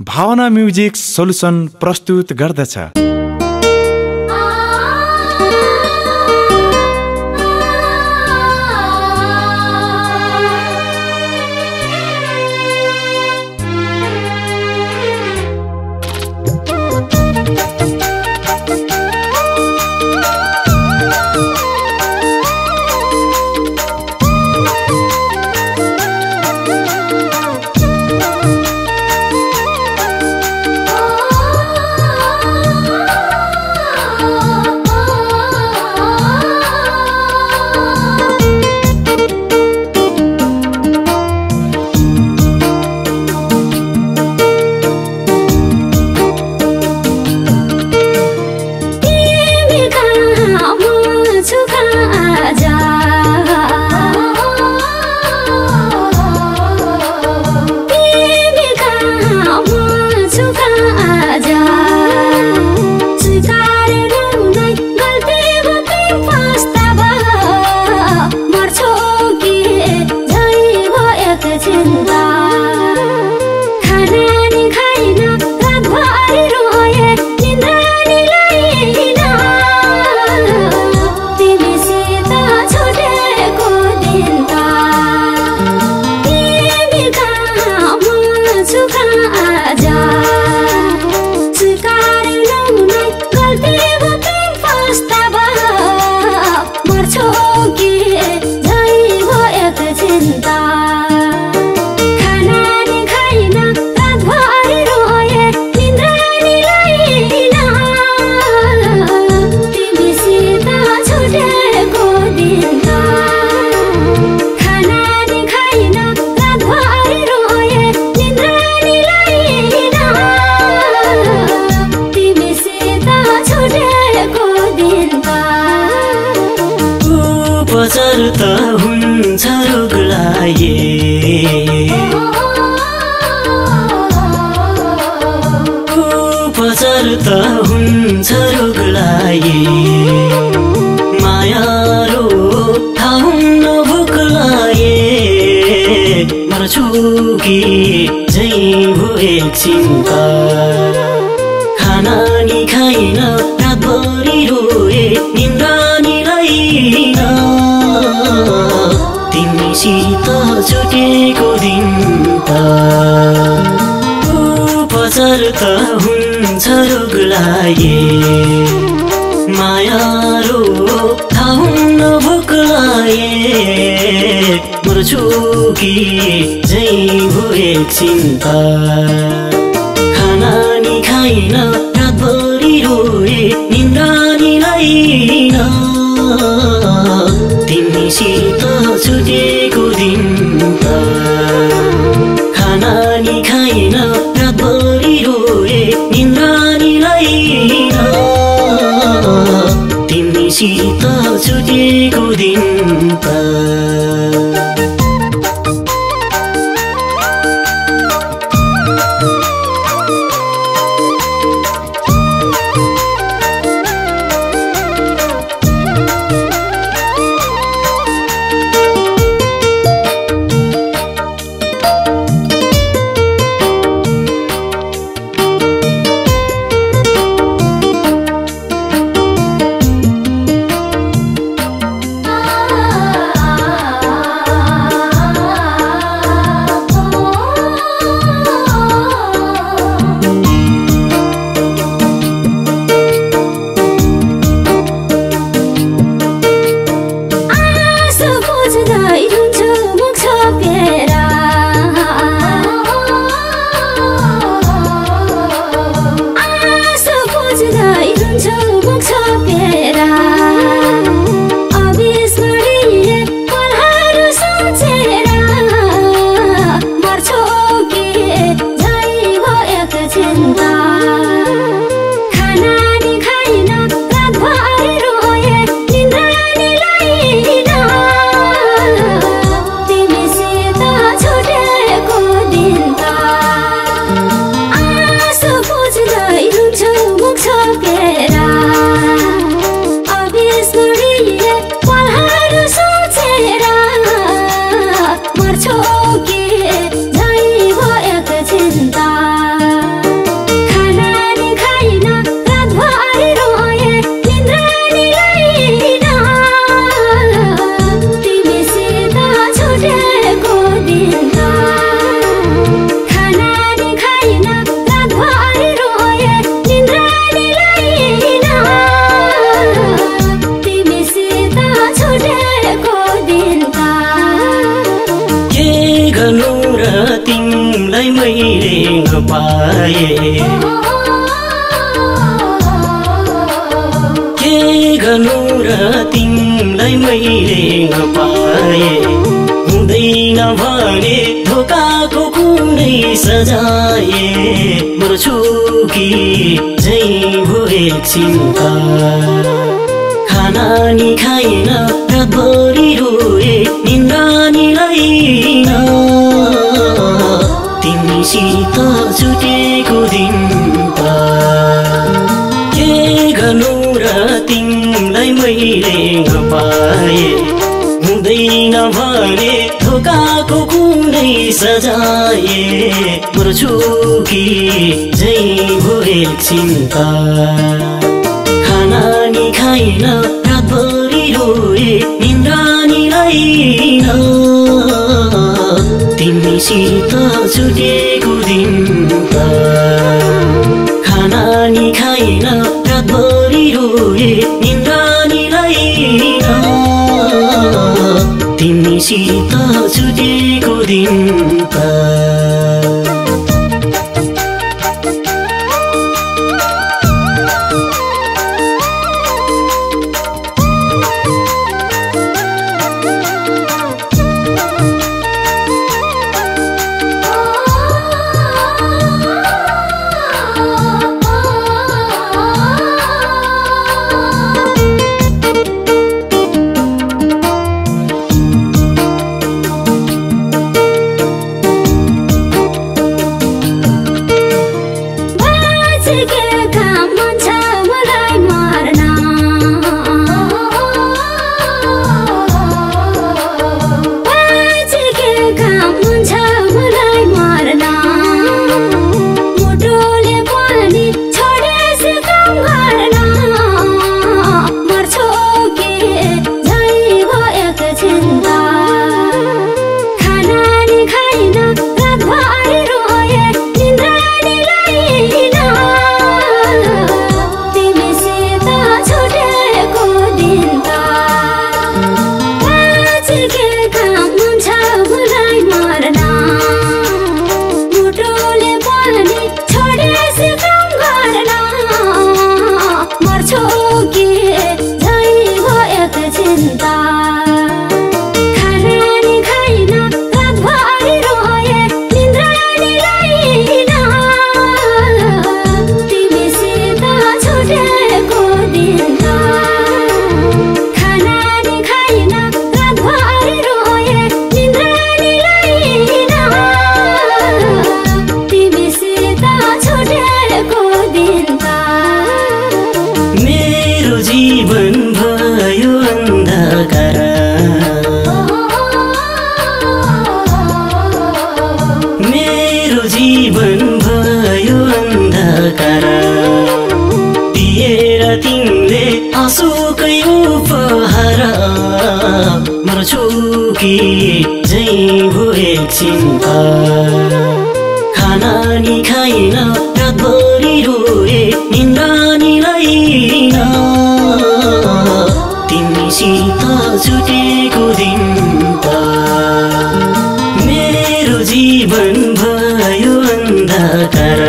भावना music solution प्रस्तुत गर्दछ। उपचार त हुन्छ रोगलाए माया रो थाउन्न भोक लाए मर्छु कि झै भो एकछिन त खाना नि खाइन रातभरि रोए निन्द्रा तिमीसित छुटेको दिन त। उपचार त हुन्छ रोग माया रो थाउन्न भोक लागे। मर्छु कि झै भो एकछिन त खाना नि खाइन रातभरि रोए निन्द्रा नि लाइन। तिमीसित छुटेको गर्नु र तिमीलाई मैले नपाए के गर्नु र तिमीलाई मैले नपाए हुँदैन भने धोकाको कुनै सजाए मर्छु कि जै भो एकछिनका खाना नि खाइन रातभरि रोए निन्द्रा नि। लैन तिमीसित छुटेको दिन त। के गर्नु र तिमीलाई मैले नपाए? हुँदैन भने धोकाको कुनै सजाए। मर्छु कि जै भो एकछिनका खाना नि खाइन रातभरि रोए लैन तिमीसित छुटेको दिन खाना नि खाइन रातभरि रोए लैन तिमीसित छुटेको दिन भो एकछिनका खाना नि खाइन रातभरि रोए निन्द्रा नि लैन तिमीसित छुटेको दिन मेरो जीवन भयो अन्धकार।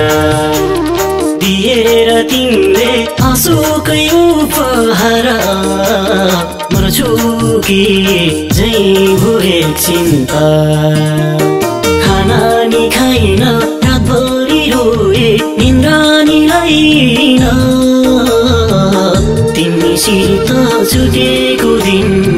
दिएर तिमीले आँसुकै कि जै भो एकछिनका खाना नि खाइन रातभरि रोए निन्द्रा नि लैन तिमीसित छुटेको दिन।